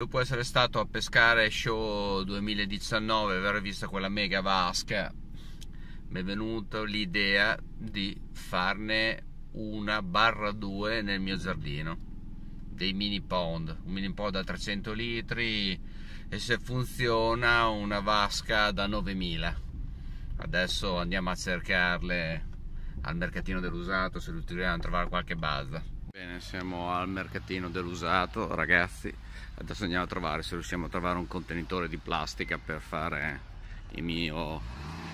Dopo essere stato a pescare show 2019 e aver visto quella mega vasca, mi è venuta l'idea di farne una barra 2 nel mio giardino dei mini pond, un mini pond da 300 litri e se funziona una vasca da 9000. Adesso andiamo a cercarle al mercatino dell'usato se riusciamo a trovare qualche base. Bene, siamo al mercatino dell'usato, ragazzi. Adesso andiamo a trovare se riusciamo a trovare un contenitore di plastica per fare il mio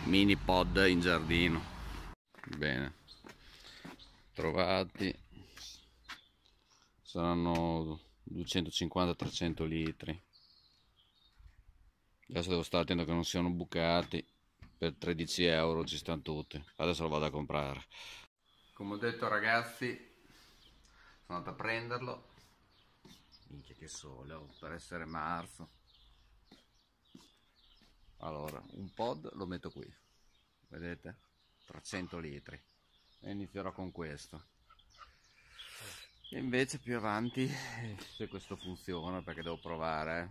mini pod in giardino. Bene, trovati. Saranno 250-300 litri. Adesso devo stare attento che non siano bucati. Per 13 euro ci stanno tutti. Adesso lo vado a comprare. Come ho detto ragazzi, sono andato a prenderlo. Minchia che sole oh, per essere marzo. Allora un pod lo metto qui vedete? 300 litri. E inizierò con questo. E invece più avanti se questo funziona perché devo provare eh.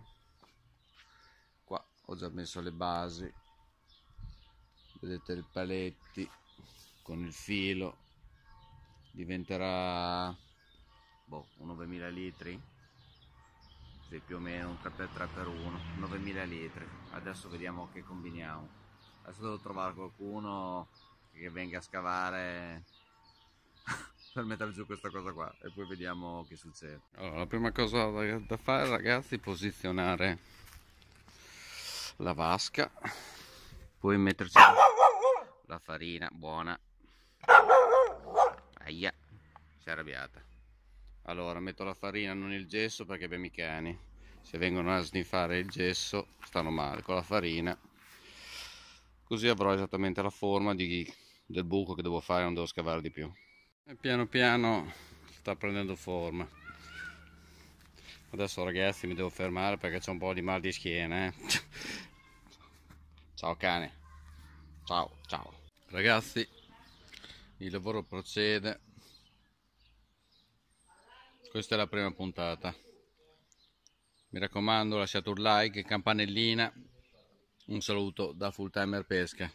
qua ho già messo le basi. Vedete i paletti con il filo. Diventerà 9.000 litri? Sì, più o meno un 3x3x1 9.000 litri. Adesso vediamo che combiniamo. Adesso devo trovare qualcuno che venga a scavare per mettere giù questa cosa qua e poi vediamo che succede. Allora la prima cosa da fare ragazzi è posizionare la vasca poi metterci la farina buona. Aia si è arrabbiata allora metto la farina non il gesso perché abbiamo i cani se vengono a sniffare il gesso stanno male. Con la farina così avrò esattamente la forma di, del buco che devo fare non devo scavare di più. E piano piano sta prendendo forma. Adesso ragazzi mi devo fermare perché c'è un po' di mal di schiena eh? ciao cane. Ciao ciao. Ragazzi il lavoro procede questa è la prima puntata. Mi raccomando lasciate un like campanellina. Un saluto da full timer pesca